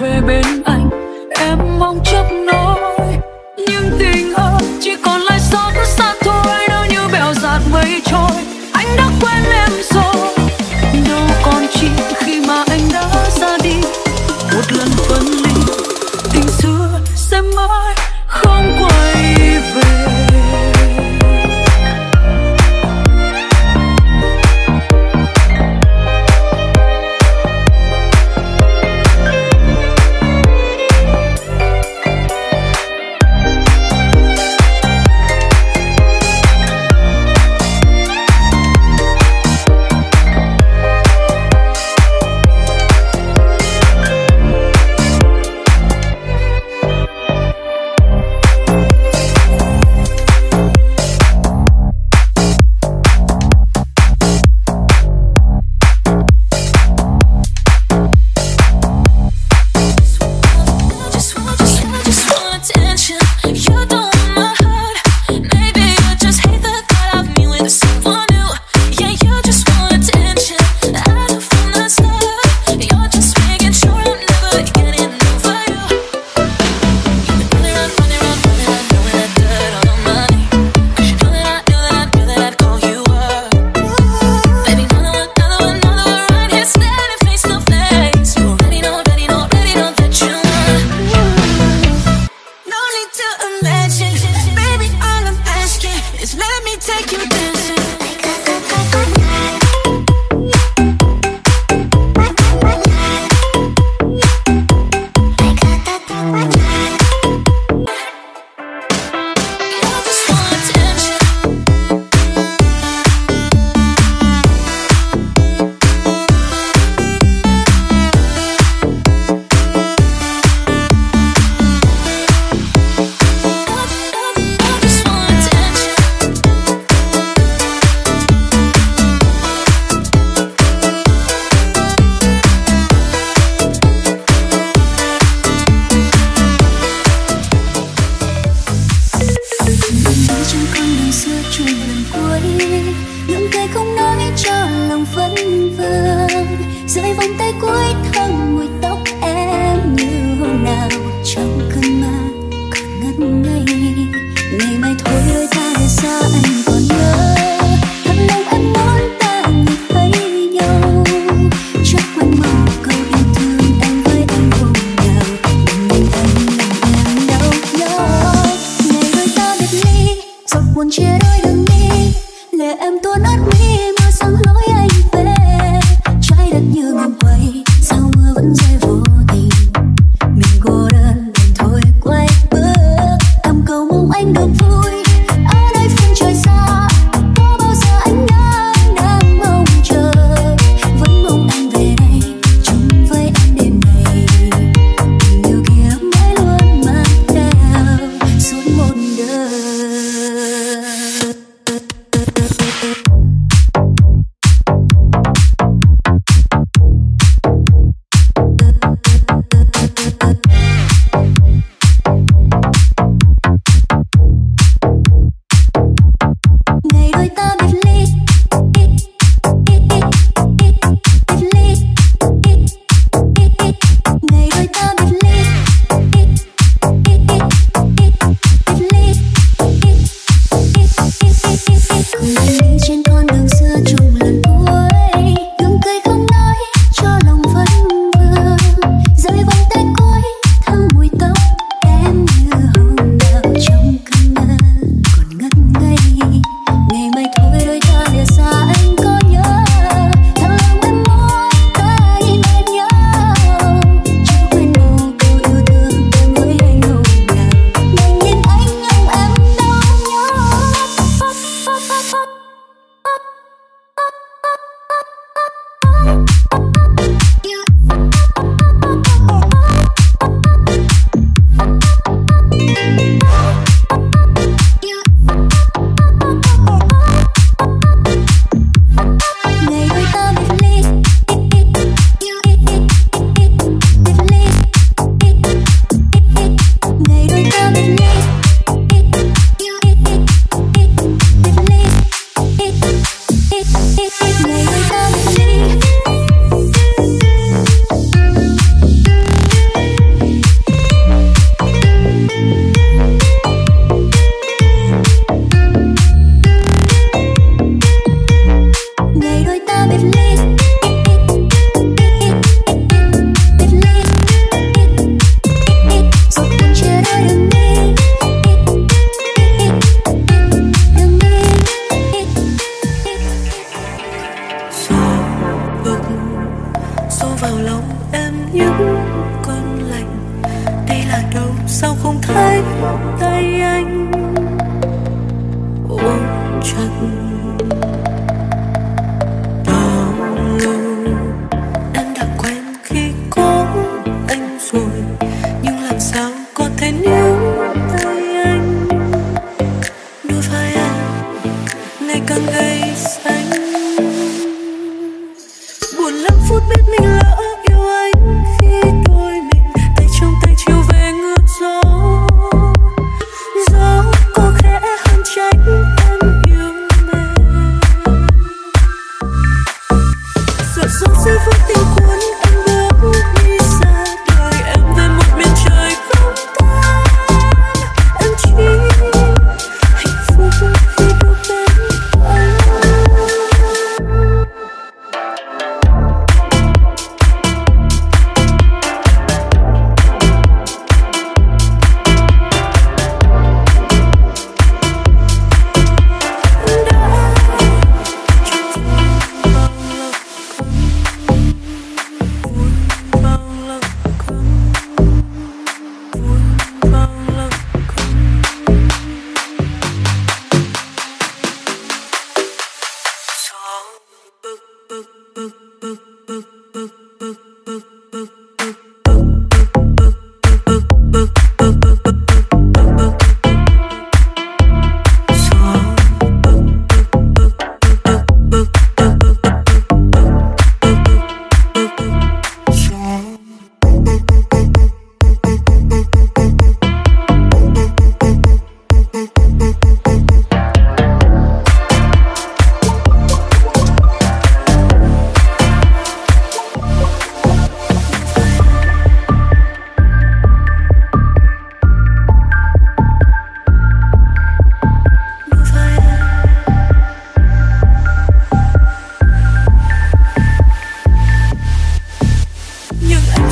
về bên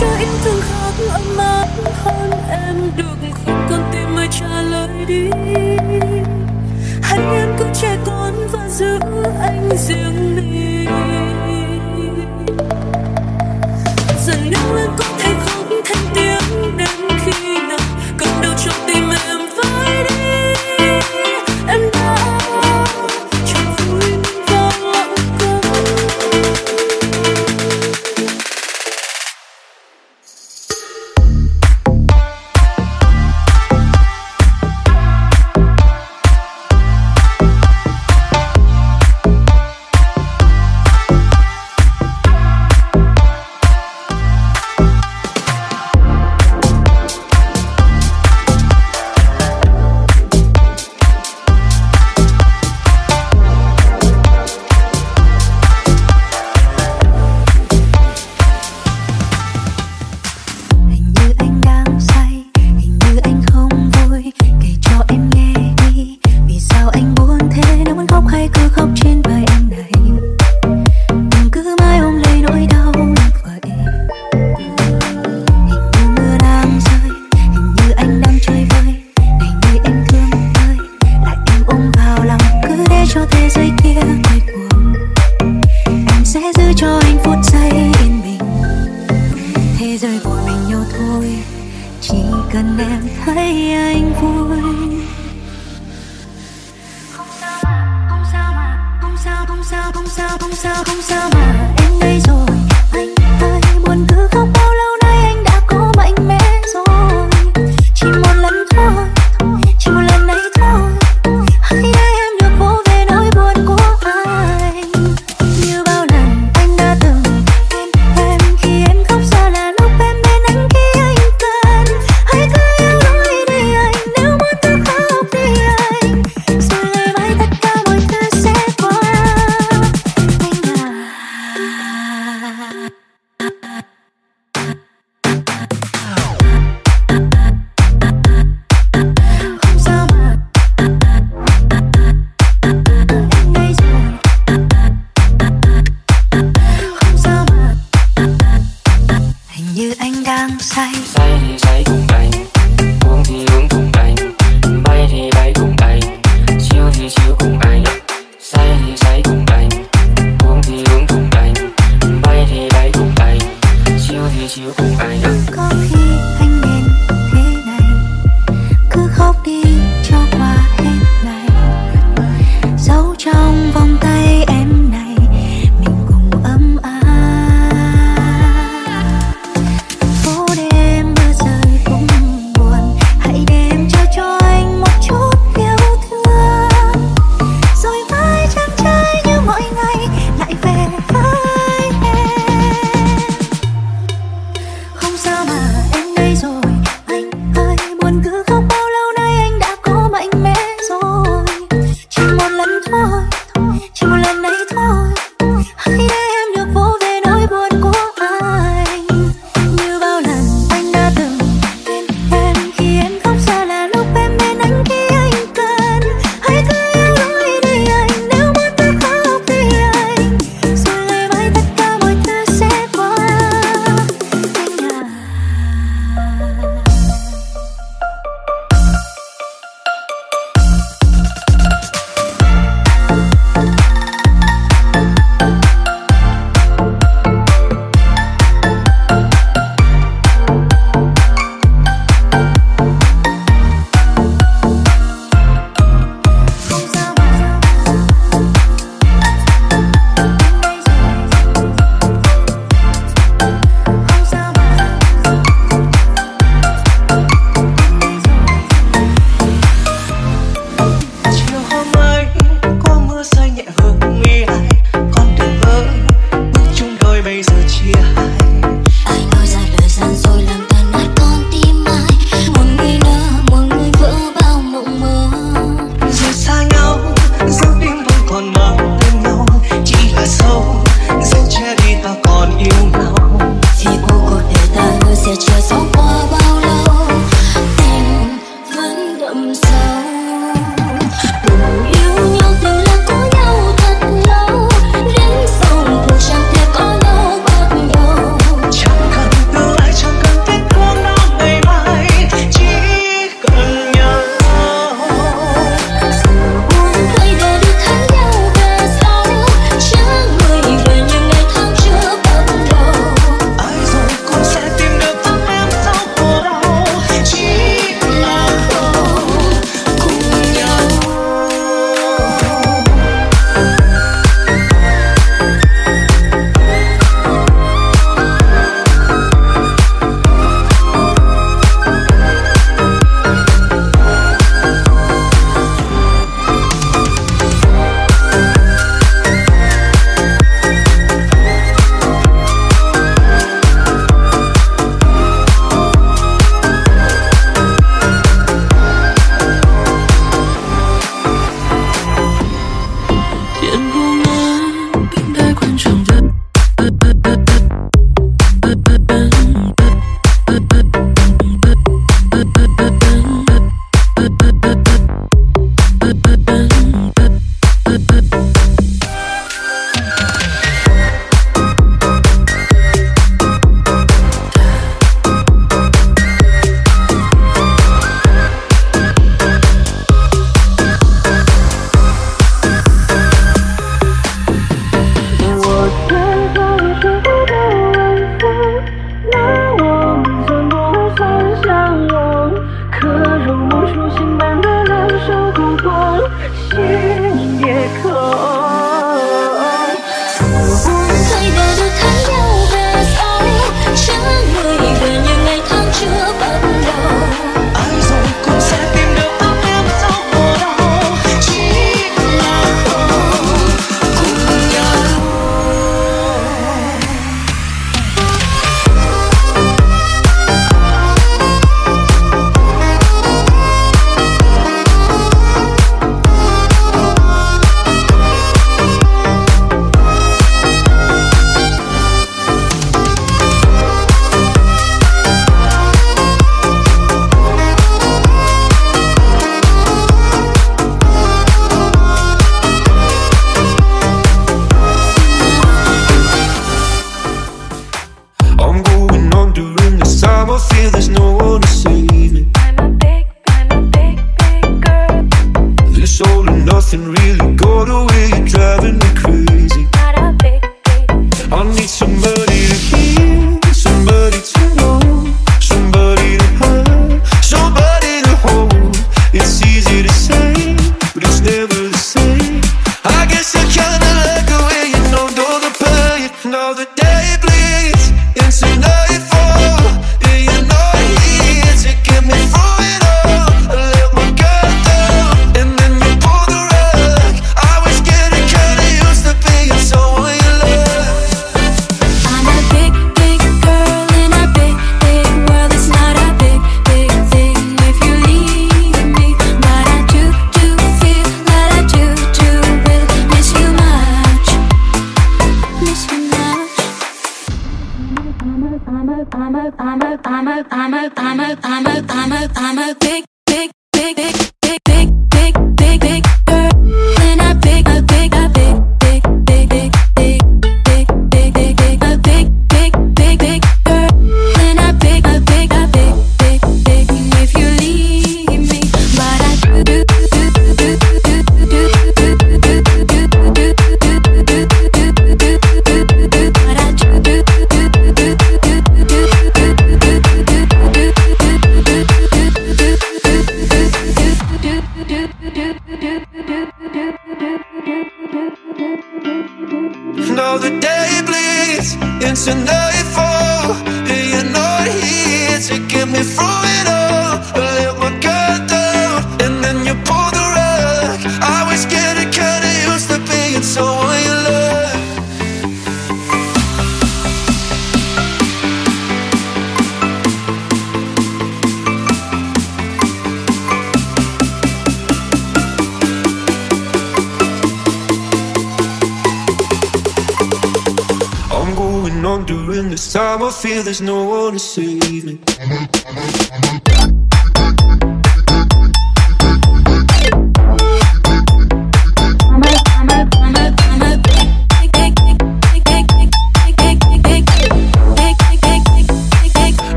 cho em thương khóc ấm áp hơn em được không con tim ơi trả lời đi. Hãy em cứ trẻ con và giữ anh riêng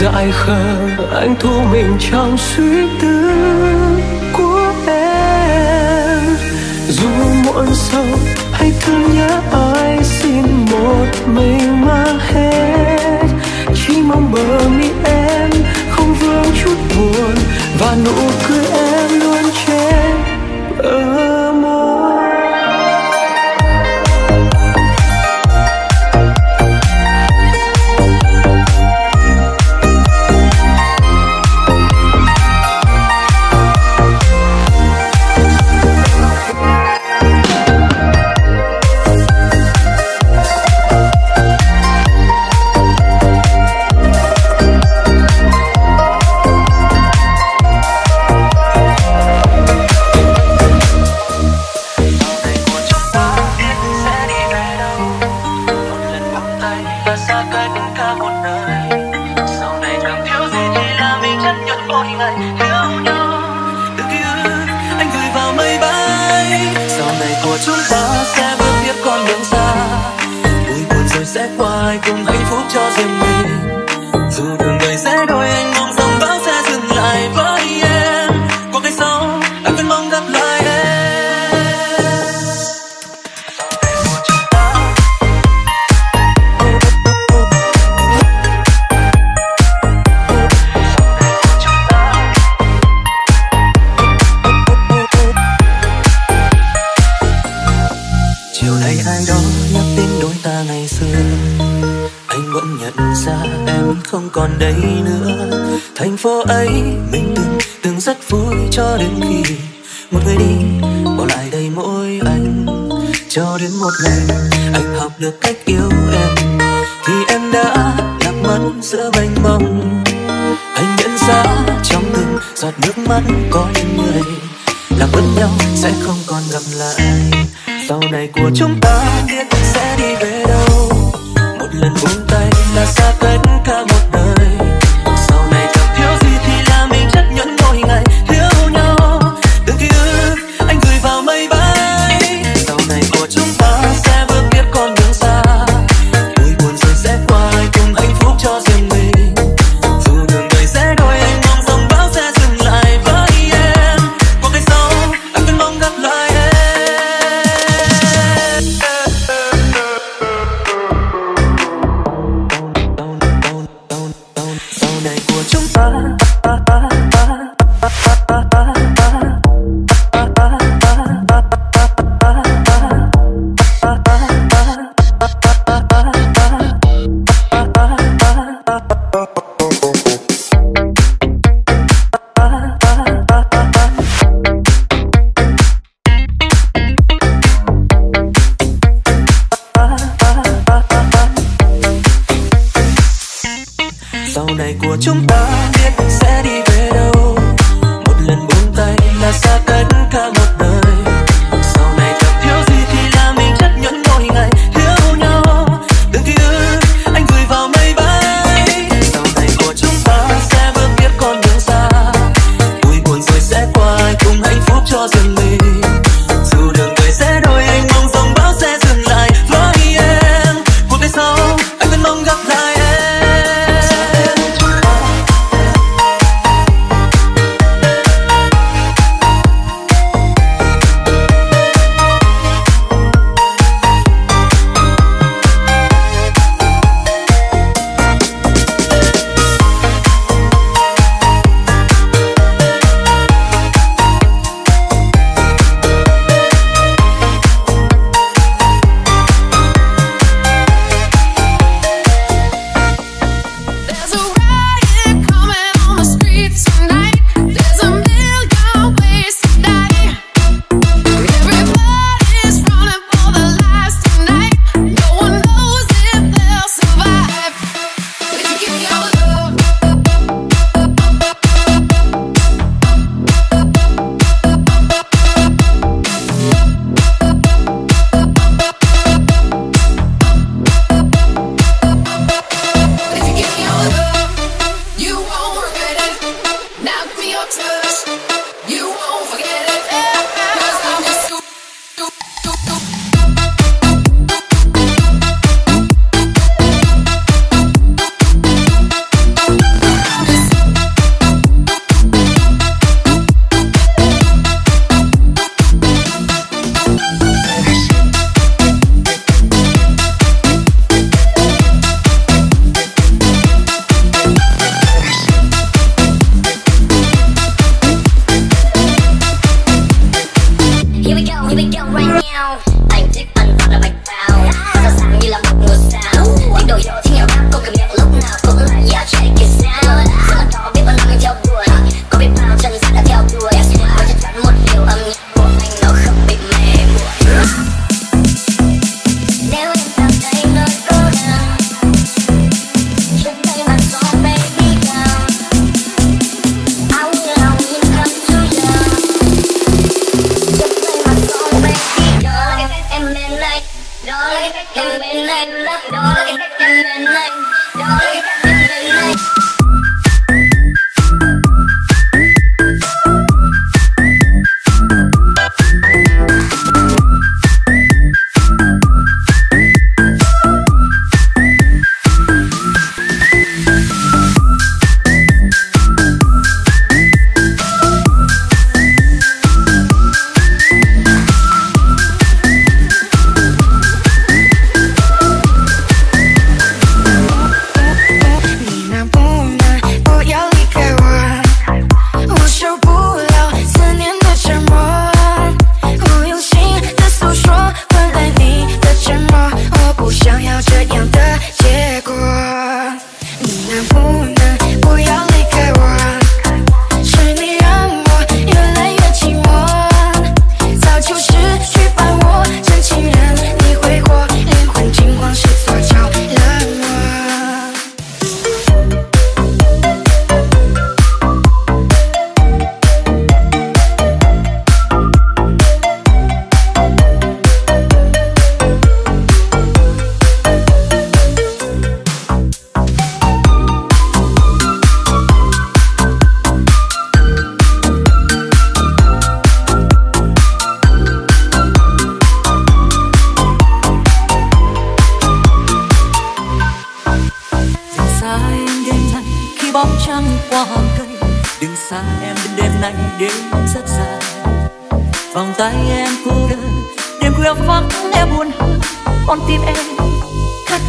dại khờ, anh thu mình trong suy tư của em. Dù muộn sâu hay thương nhớ ai xin một mình mang hết. Chỉ mong bờ mi em không vương chút buồn và nụ cười em luôn trên bờ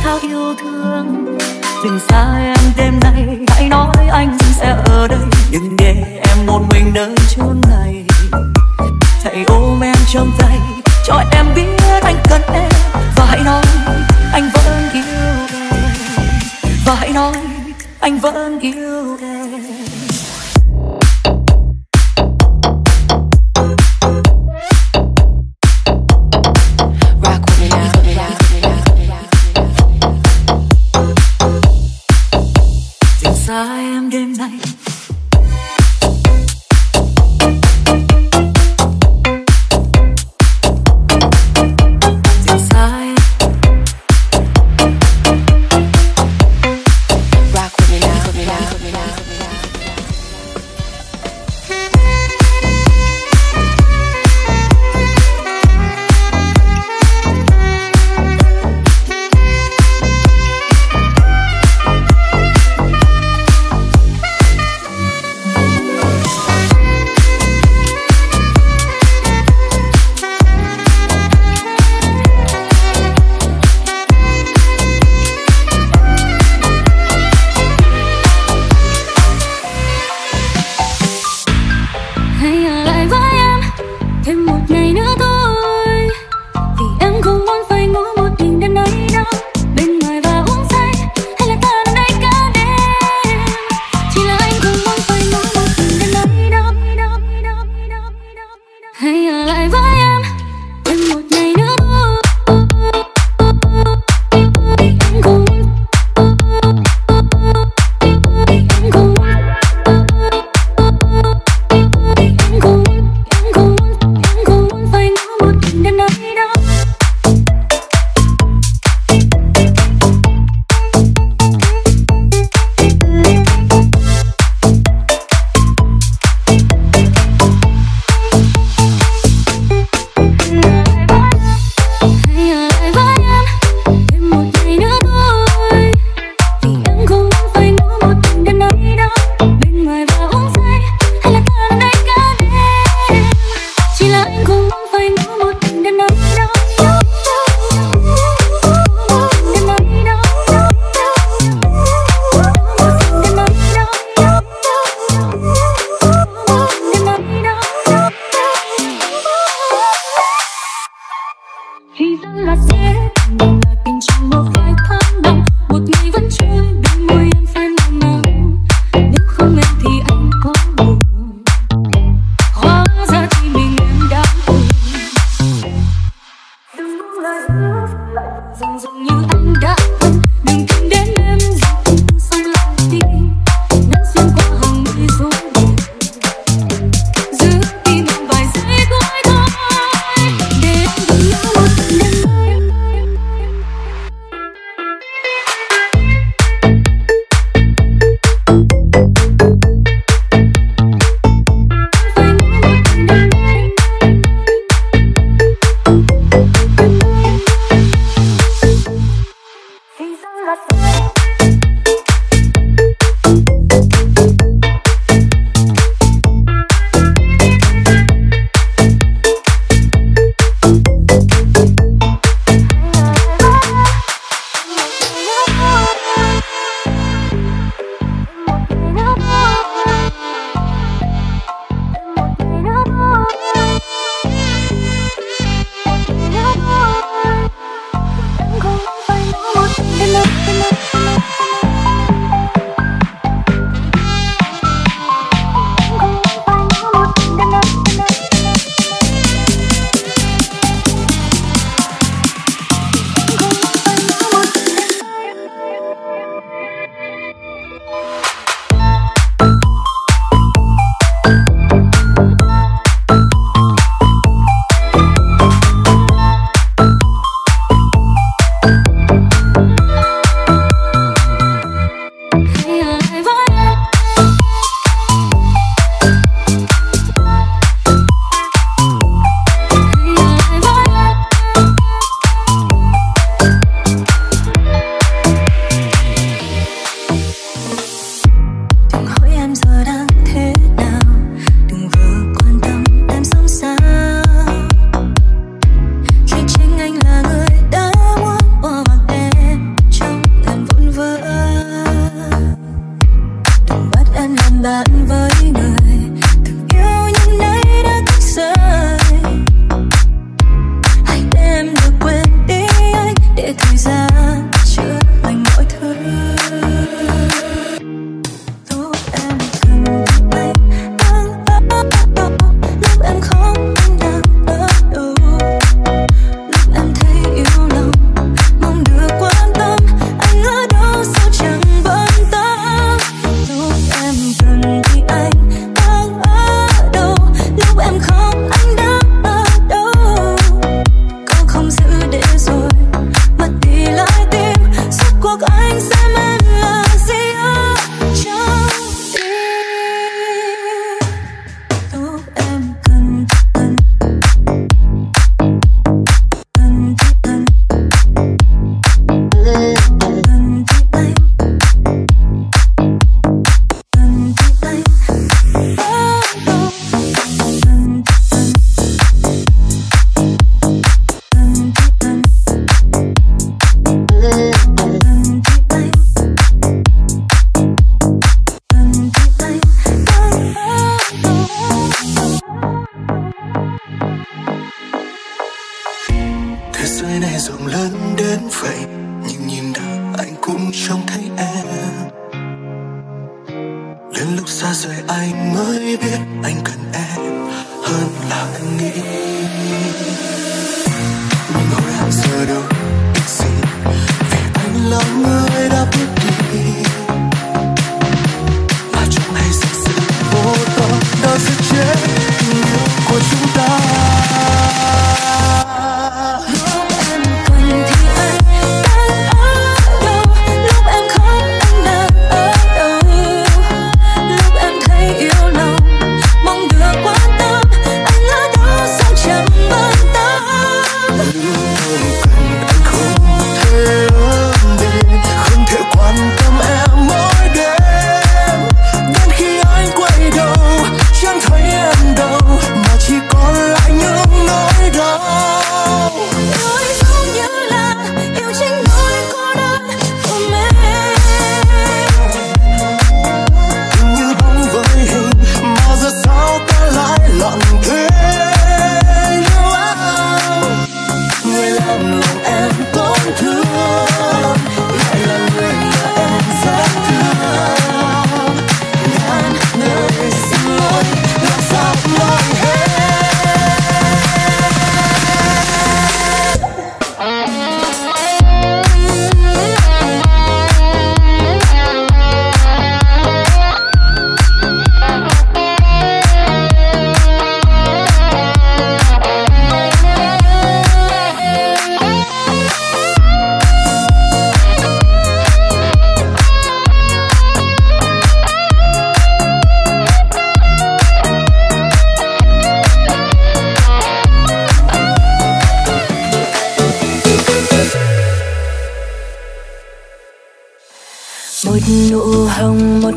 thao yêu thương. Đừng xa em đêm nay, hãy nói anh sẽ ở đây. Đừng để em một mình nơi chốn này. Hãy ôm em trong tay, cho em biết anh cần em. Và hãy nói, anh vẫn yêu em. Và hãy nói, anh vẫn yêu em.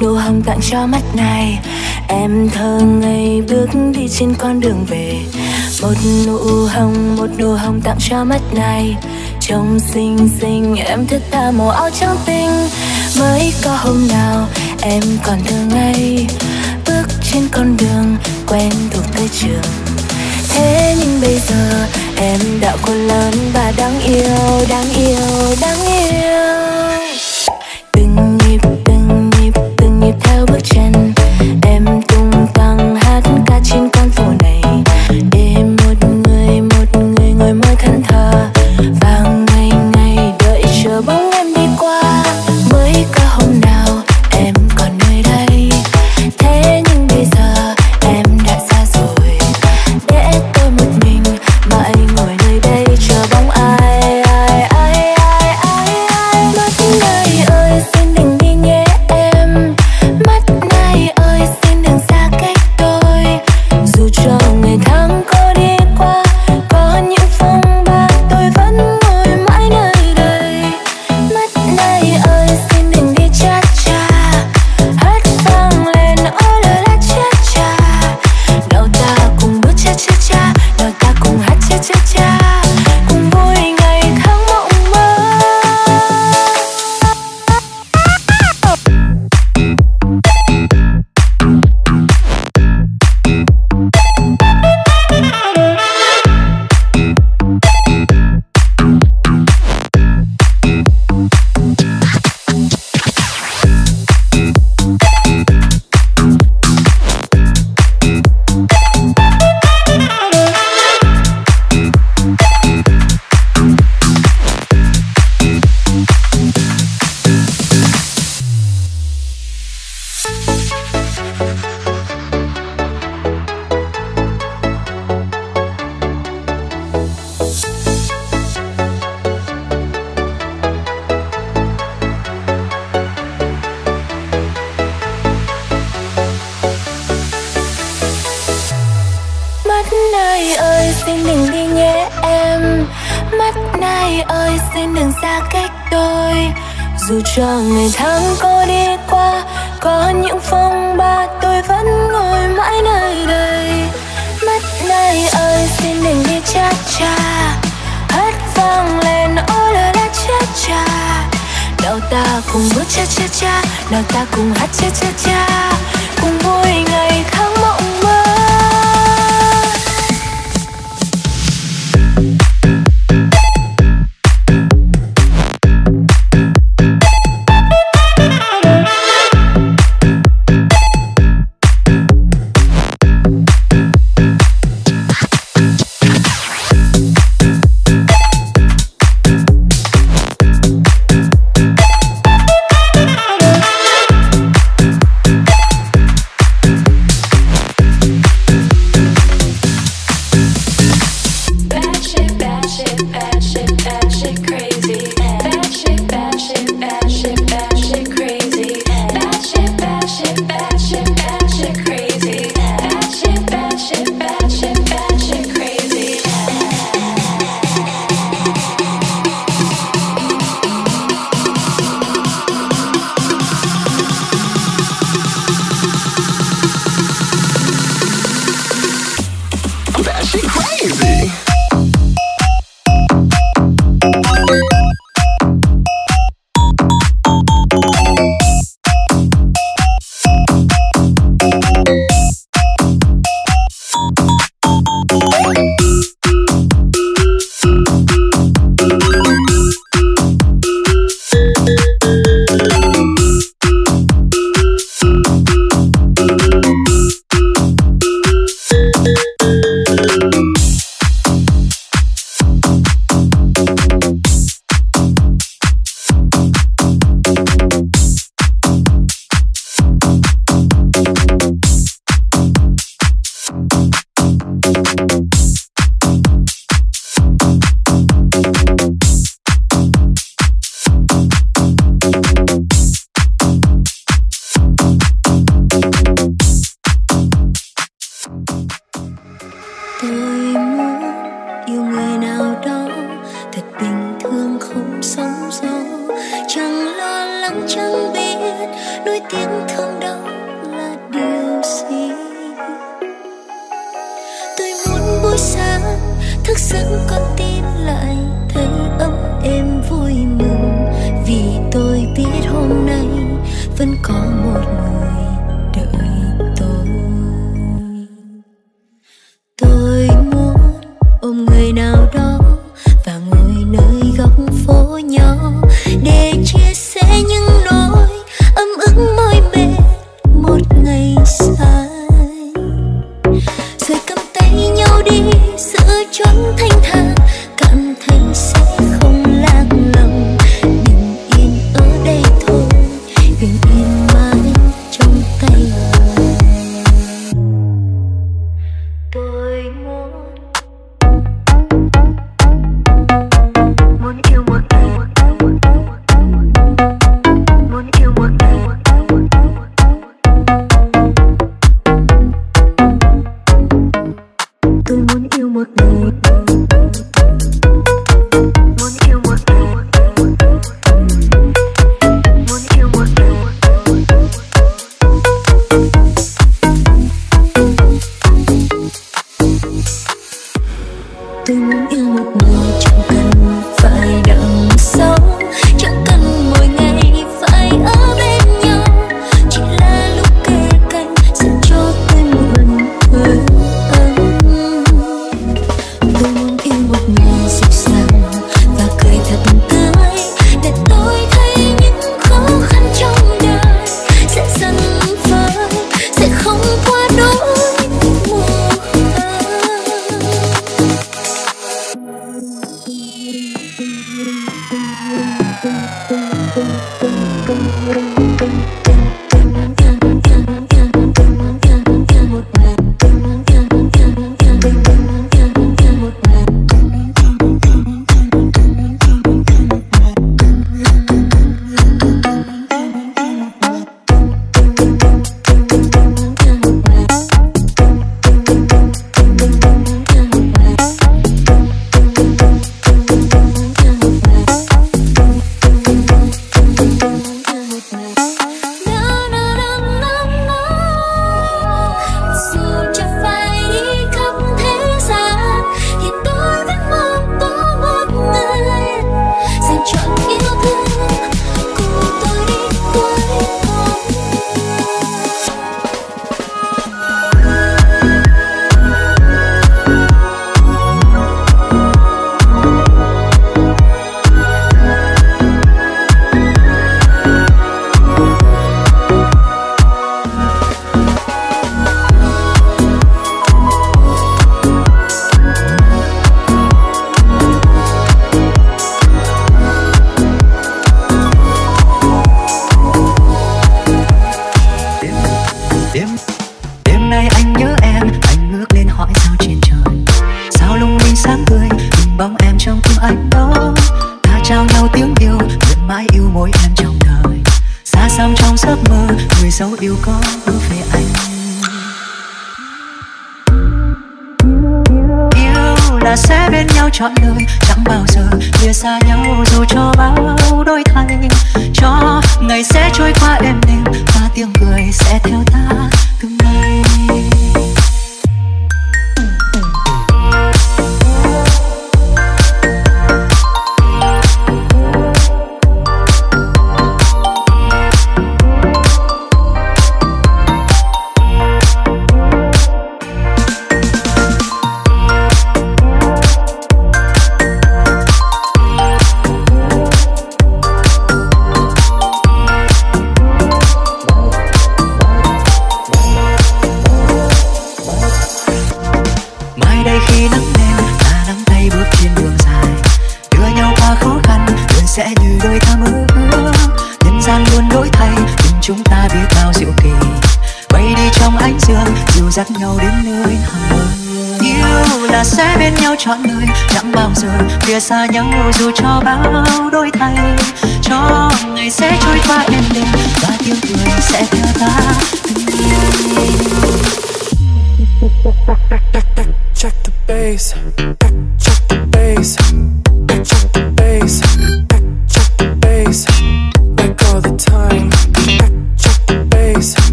nụ hồng tặng cho mắt này Em thơ ngây bước đi trên con đường về. Một nụ hồng, một nụ hồng tặng cho mắt này Trông xinh xinh, em thích tha màu áo trắng tinh. Mới có hôm nào em còn thơ ngây. Bước trên con đường quen thuộc tới trường. Thế nhưng bây giờ em đã cô lớn và đáng yêu, đáng yêu, đáng yêu.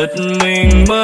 Giật mình mơ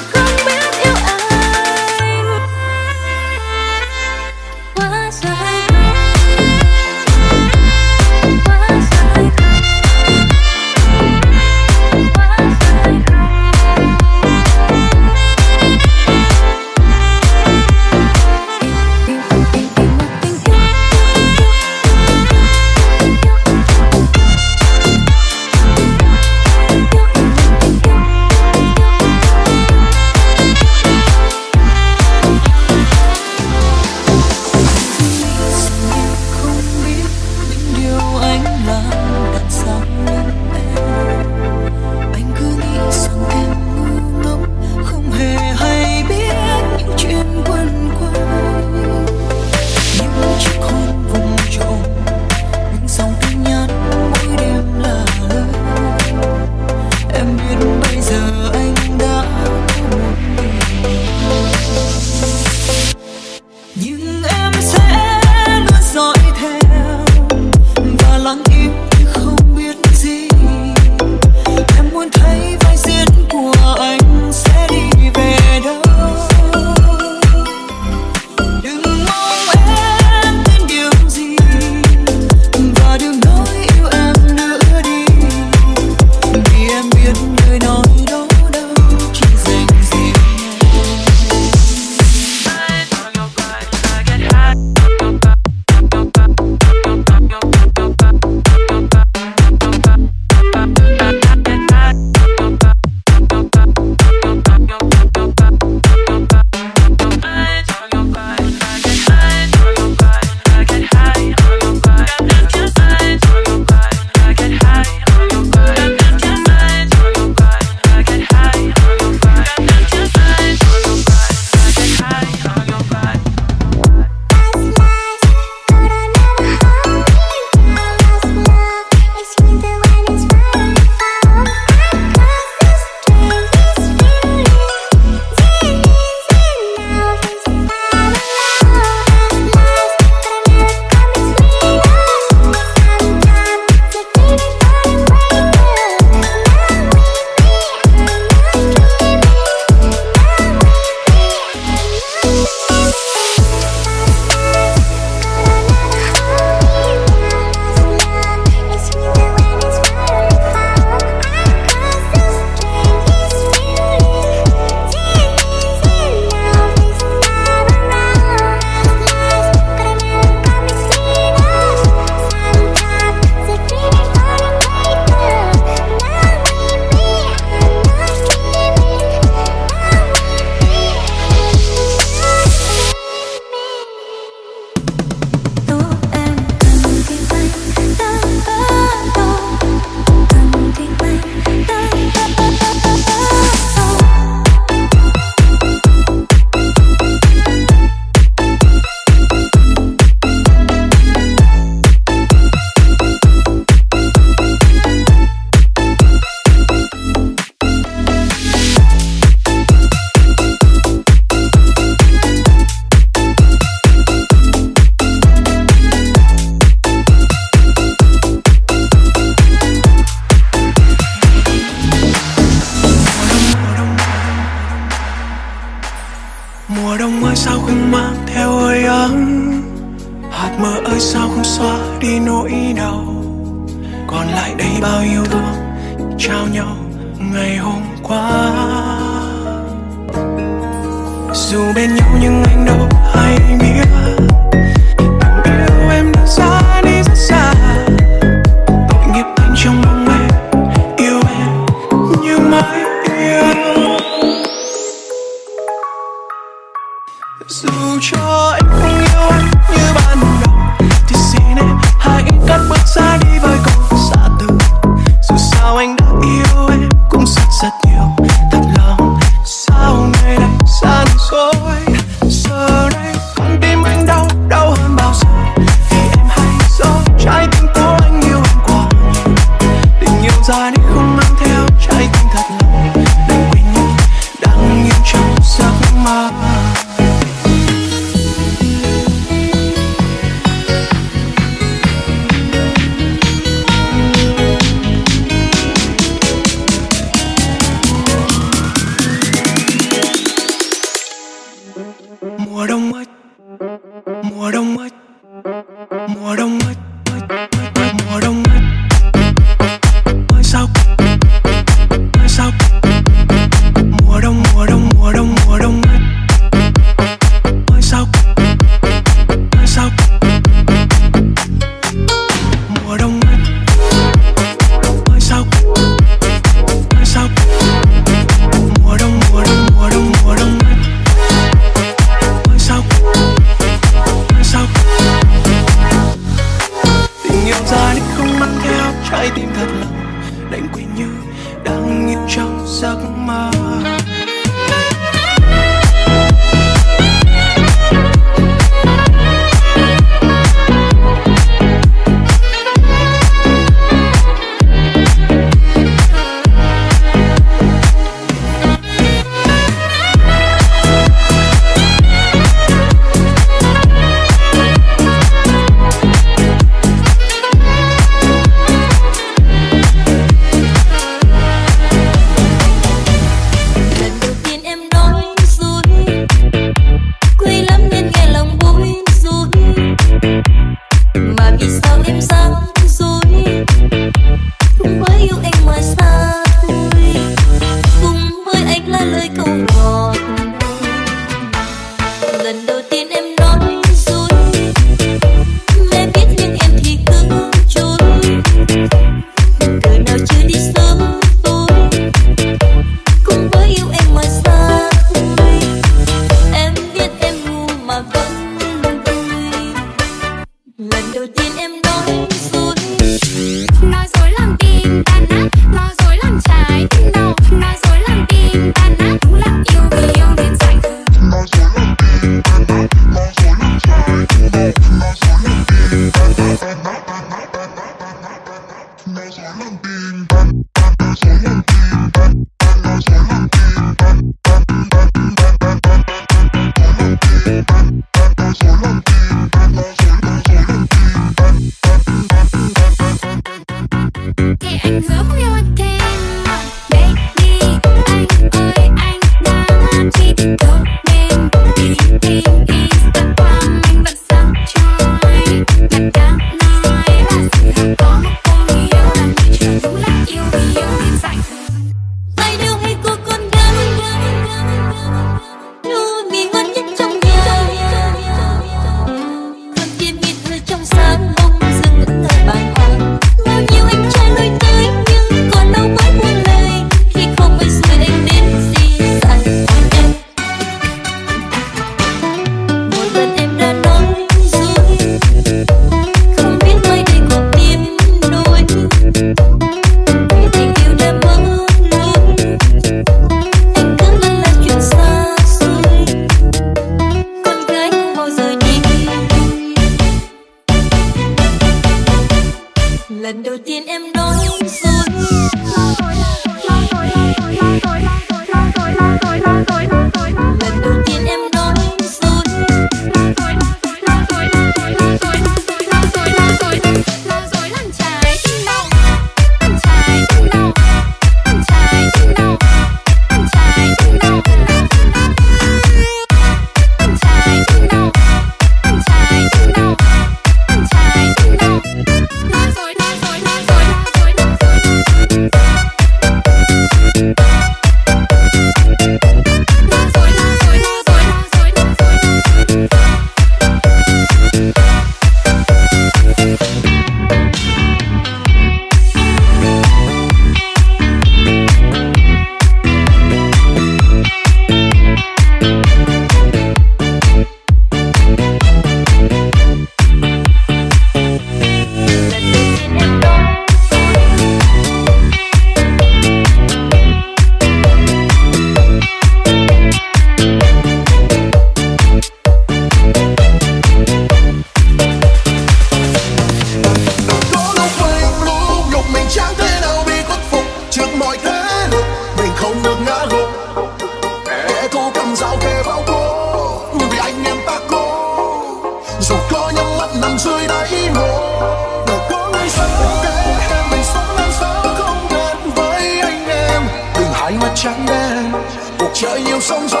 送。